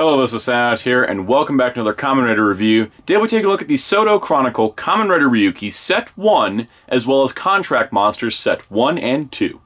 Hello, this is Soundout here, and welcome back to another Kamen Rider review. Today we take a look at the So-Do Chronicle Kamen Rider Ryuki Set 1, as well as Contract Monsters Set 1 and 2.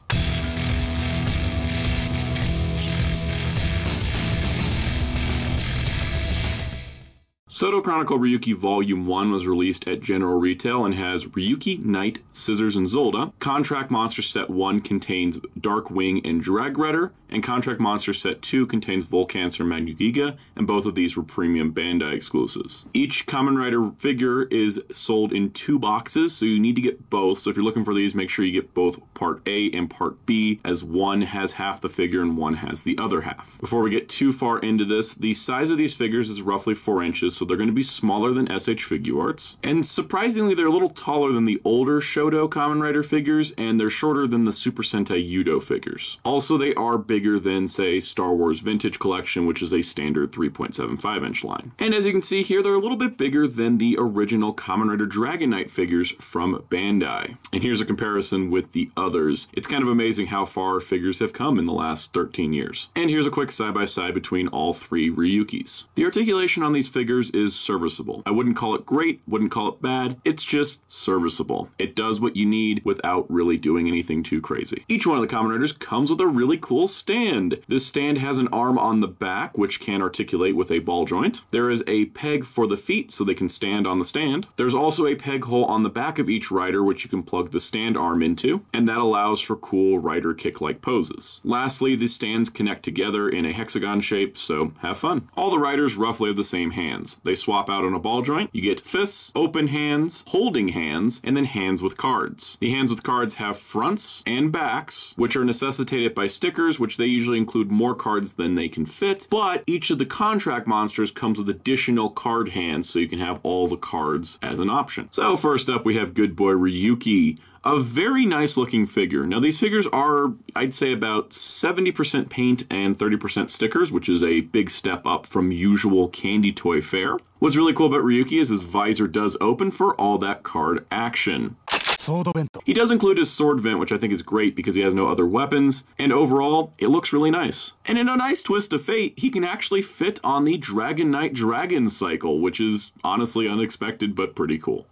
So-Do Chronicle Ryuki Volume 1 was released at General Retail and has Ryuki, Knight, Scissors, and Zolda. Contract Monster Set 1 contains Darkwing and Dragreder, and Contract Monster Set 2 contains Volcancer and Magnugiga, and both of these were premium Bandai exclusives. Each Kamen Rider figure is sold in two boxes, so you need to get both. So if you're looking for these, make sure you get both Part A and Part B, as one has half the figure and one has the other half. Before we get too far into this, the size of these figures is roughly 4 inches, so they're going to be smaller than SH Figuarts. And surprisingly, they're a little taller than the older Shodo Kamen Rider figures, and they're shorter than the Super Sentai Yudo figures. Also, they are bigger than, say, Star Wars Vintage Collection, which is a standard 3.75 inch line. And as you can see here, they're a little bit bigger than the original Kamen Rider Dragon Knight figures from Bandai. And here's a comparison with the others. It's kind of amazing how far figures have come in the last 13 years. And here's a quick side-by-side -side between all three Ryukis. The articulation on these figures is serviceable. I wouldn't call it great, wouldn't call it bad, it's just serviceable. It does what you need without really doing anything too crazy. Each one of the Kamen Riders comes with a really cool stand. This stand has an arm on the back which can articulate with a ball joint. There is a peg for the feet so they can stand on the stand. There's also a peg hole on the back of each rider which you can plug the stand arm into, and that allows for cool rider kick-like poses. Lastly, the stands connect together in a hexagon shape, so have fun. All the riders roughly have the same hands. They swap out on a ball joint. You get fists, open hands, holding hands, and then hands with cards. The hands with cards have fronts and backs, which are necessitated by stickers, which they usually include more cards than they can fit, but each of the contract monsters comes with additional card hands, so you can have all the cards as an option. So first up, we have Good Boy Ryuki a very nice looking figure. Now these figures are, I'd say about 70% paint and 30% stickers, which is a big step up from usual candy toy fare. What's really cool about Ryuki is his visor does open for all that card action. He does include his sword vent, which I think is great because he has no other weapons, and overall, it looks really nice. And in a nice twist of fate, he can actually fit on the Dragon Knight Dragon cycle, which is honestly unexpected but pretty cool.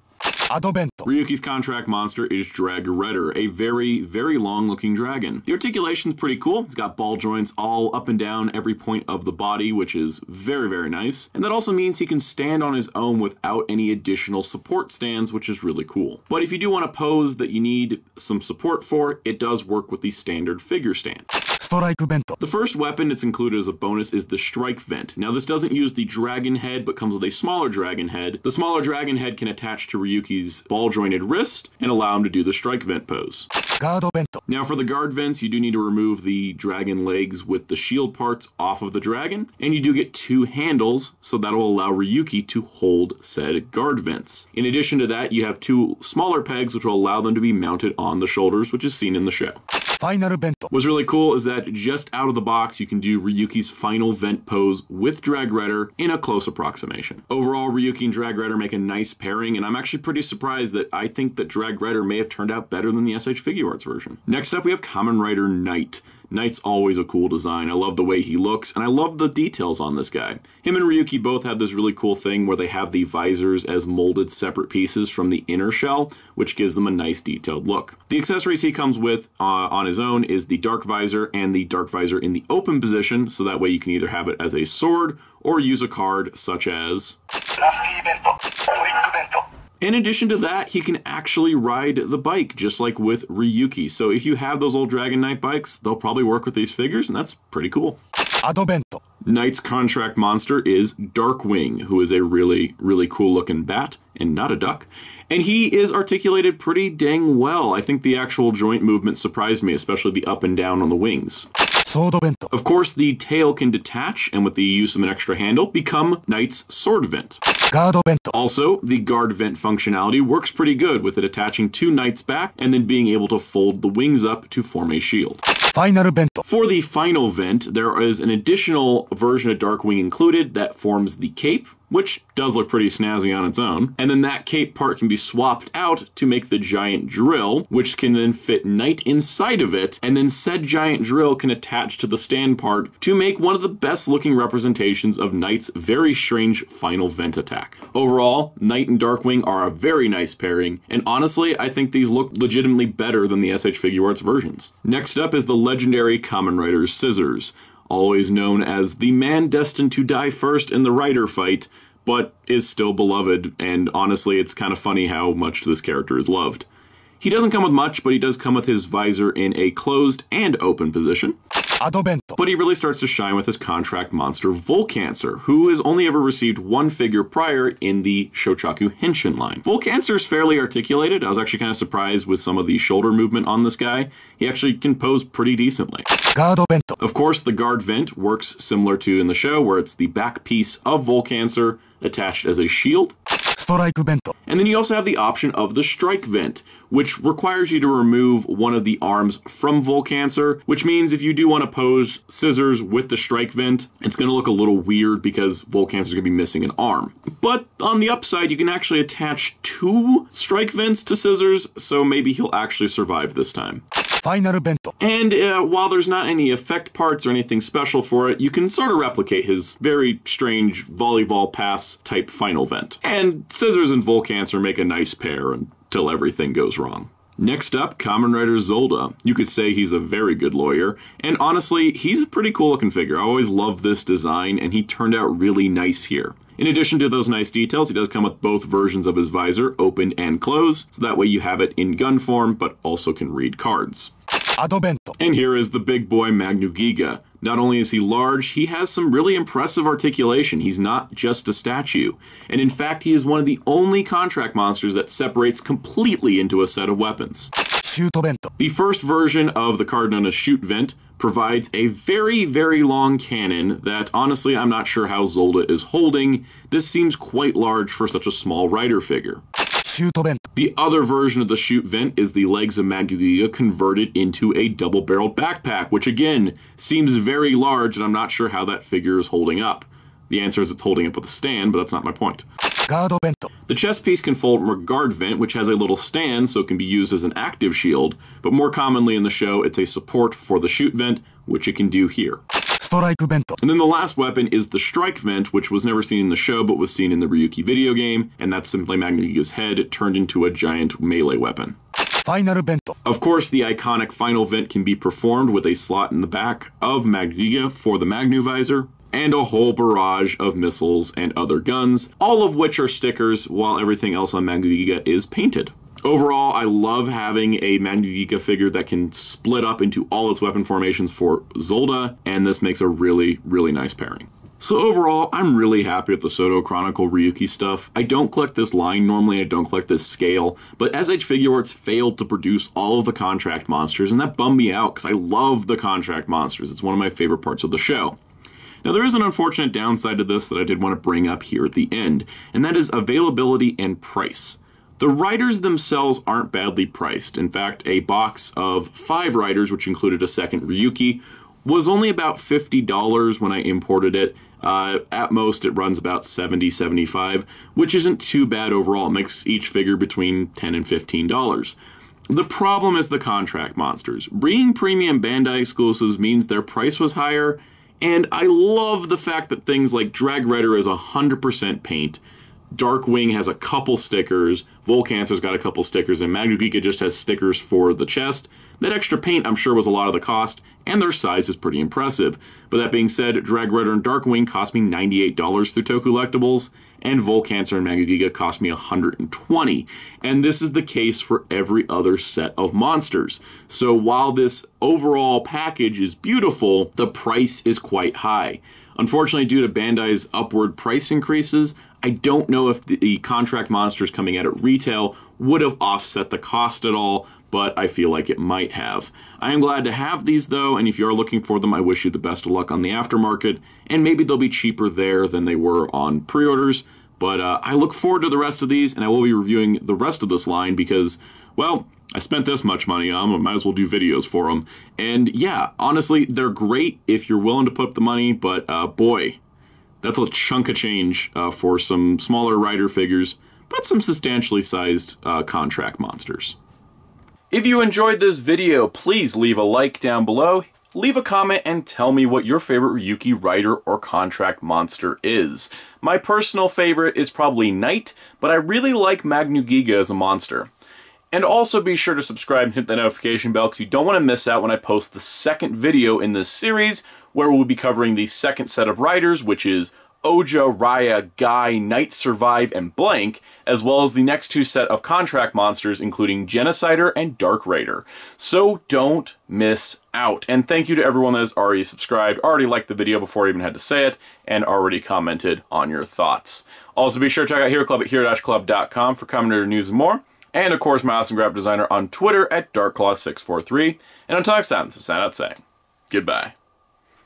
Adobento. Ryuki's contract monster is Dragreder, a very, very long looking dragon. The articulation's pretty cool. It's got ball joints all up and down every point of the body, which is very, very nice. And that also means he can stand on his own without any additional support stands, which is really cool. But if you do want a pose that you need some support for, it does work with the standard figure stand. The first weapon that's included as a bonus is the Strike Vent. Now this doesn't use the dragon head, but comes with a smaller dragon head. The smaller dragon head can attach to Ryuki's ball jointed wrist and allow him to do the Strike Vent pose. Now for the guard vents, you do need to remove the dragon legs with the shield parts off of the dragon, and you do get two handles, so that will allow Ryuki to hold said guard vents. In addition to that, you have two smaller pegs which will allow them to be mounted on the shoulders, which is seen in the show. Final. What's really cool is that just out of the box, you can do Ryuki's final vent pose with Dragreder in a close approximation. Overall, Ryuki and Dragreder make a nice pairing, and I'm actually pretty surprised that I think that Dragreder may have turned out better than the SH Figuarts version. Next up, we have Kamen Rider Knight. Knight's always a cool design. I love the way he looks, and I love the details on this guy. Him and Ryuki both have this really cool thing where they have the visors as molded separate pieces from the inner shell, which gives them a nice detailed look. The accessories he comes with uh, on his own is the dark visor and the dark visor in the open position, so that way you can either have it as a sword or use a card such as... In addition to that, he can actually ride the bike, just like with Ryuki. So if you have those old Dragon Knight bikes, they'll probably work with these figures, and that's pretty cool. Adobento. Knight's contract monster is Darkwing, who is a really, really cool looking bat and not a duck. And he is articulated pretty dang well. I think the actual joint movement surprised me, especially the up and down on the wings. Of course, the tail can detach, and with the use of an extra handle, become Knight's sword vent. Also, the guard vent functionality works pretty good with it attaching to Knight's back and then being able to fold the wings up to form a shield. Final Bento. For the final vent, there is an additional version of Darkwing included that forms the cape, which does look pretty snazzy on its own. And then that cape part can be swapped out to make the giant drill, which can then fit Knight inside of it, and then said giant drill can attach to the stand part to make one of the best looking representations of Knight's very strange final vent attack. Overall, Knight and Darkwing are a very nice pairing, and honestly, I think these look legitimately better than the SH Figuarts versions. Next up is the legendary Kamen Rider's Scissors, always known as the man destined to die first in the writer fight, but is still beloved, and honestly, it's kind of funny how much this character is loved. He doesn't come with much, but he does come with his visor in a closed and open position. But he really starts to shine with his contract monster Volcancer, who has only ever received one figure prior in the Souchaku Henshin line. Volcancer is fairly articulated. I was actually kind of surprised with some of the shoulder movement on this guy. He actually can pose pretty decently. Of course, the guard vent works similar to in the show, where it's the back piece of Volcancer attached as a shield. And then you also have the option of the strike vent, which requires you to remove one of the arms from Volcancer, which means if you do want to pose scissors with the strike vent, it's going to look a little weird because Volcancer's going to be missing an arm. But on the upside, you can actually attach two strike vents to scissors, so maybe he'll actually survive this time. Final bento. And uh, while there's not any effect parts or anything special for it, you can sort of replicate his very strange volleyball pass type final vent. And Scissors and Volcancer make a nice pair until everything goes wrong. Next up, Kamen Rider Zolda. You could say he's a very good lawyer, and honestly, he's a pretty cool looking figure. I always loved this design, and he turned out really nice here. In addition to those nice details, he does come with both versions of his visor, open and closed, so that way you have it in gun form, but also can read cards. And here is the big boy Magnu-Giga. Not only is he large, he has some really impressive articulation. He's not just a statue. And in fact, he is one of the only contract monsters that separates completely into a set of weapons. The first version of the card known as Shoot Vent provides a very, very long cannon that honestly I'm not sure how Zolda is holding. This seems quite large for such a small rider figure. The other version of the shoot vent is the legs of Magnu-Giga converted into a double-barreled backpack, which again seems very large and I'm not sure how that figure is holding up. The answer is it's holding up with a stand, but that's not my point. The chest piece can fold from a guard vent, which has a little stand so it can be used as an active shield, but more commonly in the show, it's a support for the shoot vent, which it can do here. And then the last weapon is the Strike Vent, which was never seen in the show but was seen in the Ryuki video game, and that's simply Magnu-Giga's head turned into a giant melee weapon. Final Bento. Of course, the iconic Final Vent can be performed with a slot in the back of Magnu-Giga for the Magnu visor, and a whole barrage of missiles and other guns, all of which are stickers, while everything else on Magnu-Giga is painted. Overall, I love having a Magnu-Giga figure that can split up into all its weapon formations for Zolda, and this makes a really, really nice pairing. So overall, I'm really happy with the Soto Chronicle Ryuki stuff. I don't collect this line normally, I don't collect this scale, but SH Figuarts failed to produce all of the contract monsters, and that bummed me out because I love the contract monsters. It's one of my favorite parts of the show. Now, there is an unfortunate downside to this that I did want to bring up here at the end, and that is availability and price. The riders themselves aren't badly priced. In fact, a box of five riders, which included a second Ryuki, was only about $50 when I imported it. Uh, at most, it runs about 70 75 which isn't too bad overall. It makes each figure between 10 and $15. The problem is the contract monsters. Bringing premium Bandai exclusives means their price was higher, and I love the fact that things like Dragreder is 100% paint, Darkwing has a couple stickers, Volcancer's got a couple stickers, and Magnu-Giga just has stickers for the chest. That extra paint, I'm sure, was a lot of the cost, and their size is pretty impressive. But that being said, Dragreder and Darkwing cost me $98 through Tokullectibles, and Volcancer and Magnu-Giga cost me $120. And this is the case for every other set of monsters. So while this overall package is beautiful, the price is quite high. Unfortunately, due to Bandai's upward price increases, I don't know if the contract monsters coming out at retail would have offset the cost at all, but I feel like it might have. I am glad to have these though, and if you are looking for them, I wish you the best of luck on the aftermarket, and maybe they'll be cheaper there than they were on pre orders. But uh, I look forward to the rest of these, and I will be reviewing the rest of this line because, well, I spent this much money on them, I might as well do videos for them. And yeah, honestly, they're great if you're willing to put up the money, but uh, boy, That's a chunk of change uh, for some smaller rider figures, but some substantially sized uh, contract monsters. If you enjoyed this video, please leave a like down below, leave a comment, and tell me what your favorite Ryuki rider or contract monster is. My personal favorite is probably Knight, but I really like Magnu Giga as a monster. And also be sure to subscribe and hit the notification bell because you don't want to miss out when I post the second video in this series where we'll be covering the second set of riders, which is Ouja, Raia, Guy, Knight Survive, and Blank, as well as the next two set of contract monsters, including Genocider and Dark Raider. So don't miss out. And thank you to everyone that has already subscribed, already liked the video before I even had to say it, and already commented on your thoughts. Also be sure to check out Hero Club at hero-club.com for Commander news and more. And of course, my awesome graphic designer on Twitter at DarkClaw643. And until next time, this is Out saying goodbye.